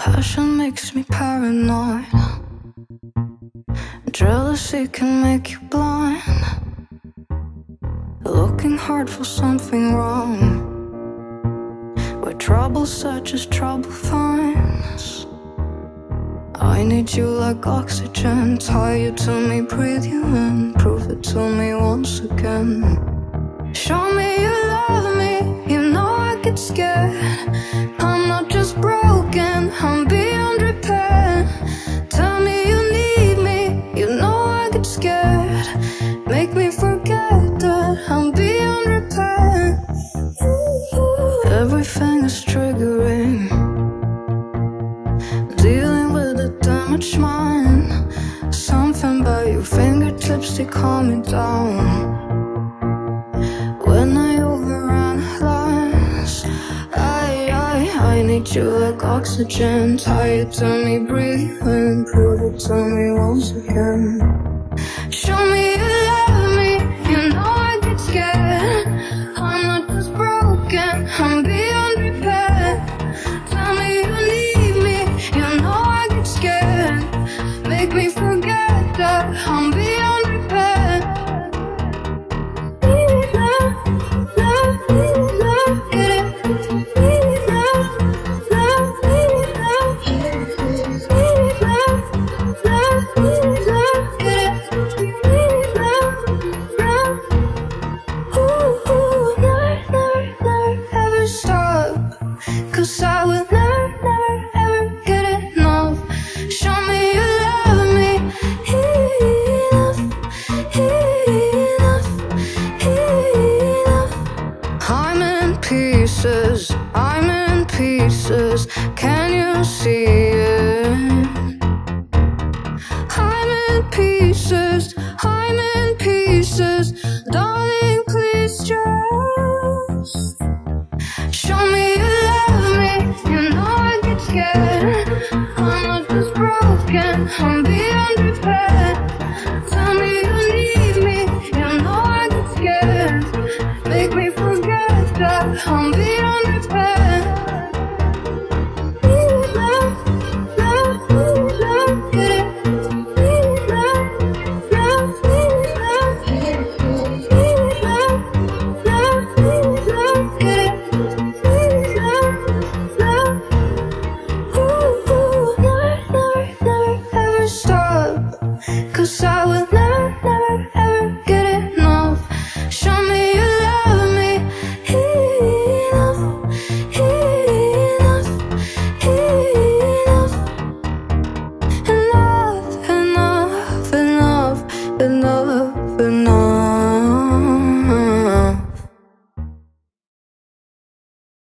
Passion makes me paranoid. Jealousy can make you blind. Looking hard for something wrong. Where trouble such as trouble finds. I need you like oxygen. Tie you to me, breathe you in. Prove it to me once again. Scared. I'm not just broken, I'm beyond repair. Tell me you need me. You know I get scared. Make me forget that I'm beyond repair. Everything is triggering. Dealing with the damaged mind. Something about your fingertips, they calm me down. Need you like oxygen. Tie it to me, breathe in, prove it to me once again. Show me you love me, you know I get scared. I'm not just broken, I'm beyond repair. Tell me you need me, you know I get scared. Make me forget that I'm beyond 'Cause I will never, never, ever get enough. Show me you love me enough, enough, enough. I'm in pieces, I'm in pieces. Can you see Make me forget that I'm repair. Need